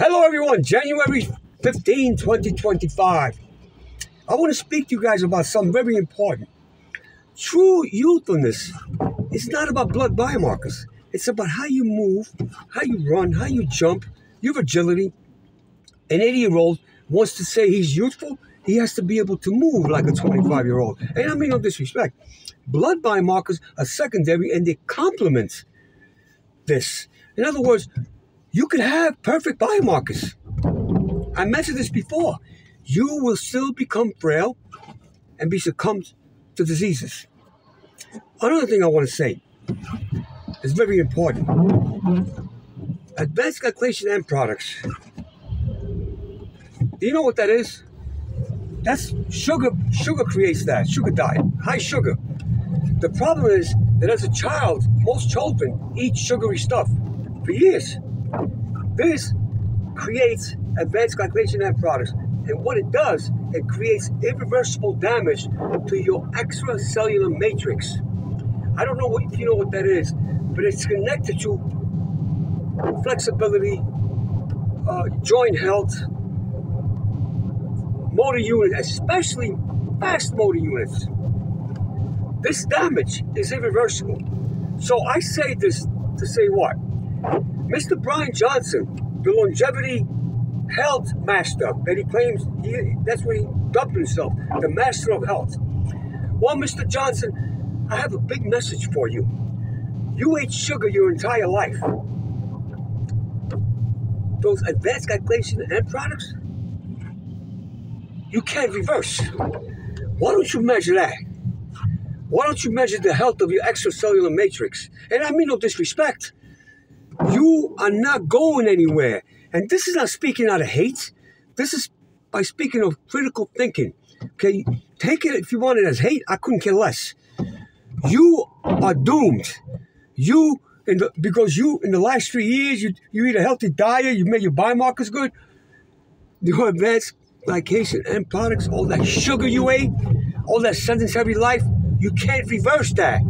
Hello, everyone. January 15, 2025. I want to speak to you guys about something very important. True youthfulness is not about blood biomarkers. It's about how you move, how you run, how you jump, your agility. An 80 year old wants to say he's youthful, he has to be able to move like a 25 year old. And I mean no disrespect. Blood biomarkers are secondary and they complement this. In other words, you could have perfect biomarkers. I mentioned this before. You will still become frail and be succumbed to diseases. Another thing I want to say is very important. Advanced glycation end products. Do you know what that is? That's sugar. Sugar creates that. Sugar diet. High sugar. The problem is that as a child, most children eat sugary stuff for years. This creates advanced glycation end products. And what it does, it creates irreversible damage to your extracellular matrix. I don't know if you know what that is, but it's connected to flexibility, uh, joint health, motor unit, especially fast motor units. This damage is irreversible. So I say this to say what? Mr. Brian Johnson, the longevity health master that he claims he, that's what he dubbed himself, the master of health. Well, Mr. Johnson, I have a big message for you. You ate sugar your entire life. Those advanced glycation end products, you can't reverse. Why don't you measure that? Why don't you measure the health of your extracellular matrix? And I mean no disrespect. You are not going anywhere. And this is not speaking out of hate. This is by speaking of critical thinking. Okay, take it if you want it as hate. I couldn't care less. You are doomed. You because you in the last three years you you eat a healthy diet. You made your biomarkers good. Your advanced glycation end products, all that sugar you ate, all that sedentary life, you can't reverse that.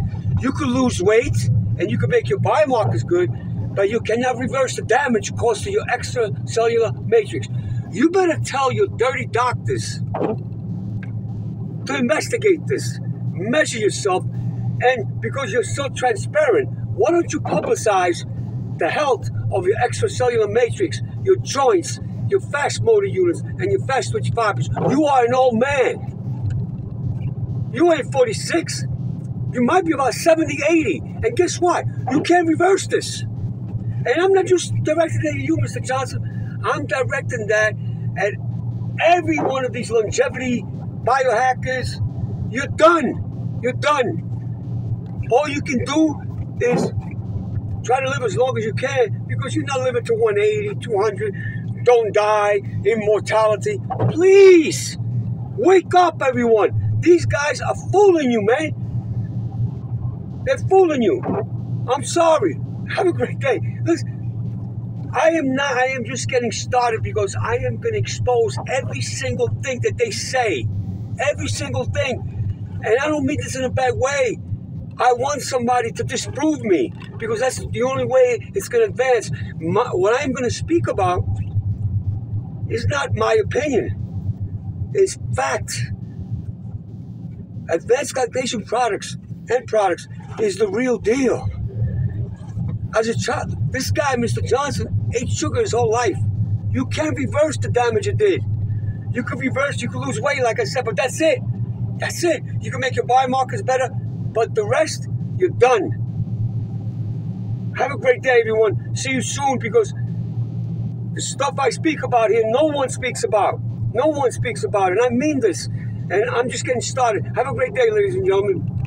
You could lose weight and you could make your biomarkers good, but you cannot reverse the damage caused to your extracellular matrix. You better tell your dirty doctors to investigate this, measure yourself, and because you're so transparent, why don't you publicize the health of your extracellular matrix, your joints, your fast motor units, and your fast twitch fibers? You are an old man. You ain't 46. You might be about 70, 80. And guess what? You can't reverse this. And I'm not just directing at you, Mr. Johnson. I'm directing that at every one of these longevity biohackers. You're done. You're done. All you can do is try to live as long as you can because you're not living to 180, 200. Don't die. Immortality. Please wake up, everyone. These guys are fooling you, man. They're fooling you. I'm sorry. Have a great day. Listen, I am not, I am just getting started because I am going to expose every single thing that they say. Every single thing. And I don't mean this in a bad way. I want somebody to disprove me because that's the only way it's going to advance. My, what I'm going to speak about is not my opinion, it's fact. Advanced glycation products and products is the real deal. As a child, this guy, Mr. Johnson, ate sugar his whole life. You can't reverse the damage it did. You could reverse, you could lose weight, like I said, but that's it. That's it. You can make your biomarkers better, but the rest, you're done. Have a great day, everyone. See you soon because the stuff I speak about here, no one speaks about. No one speaks about it. And I mean this. And I'm just getting started. Have a great day, ladies and gentlemen.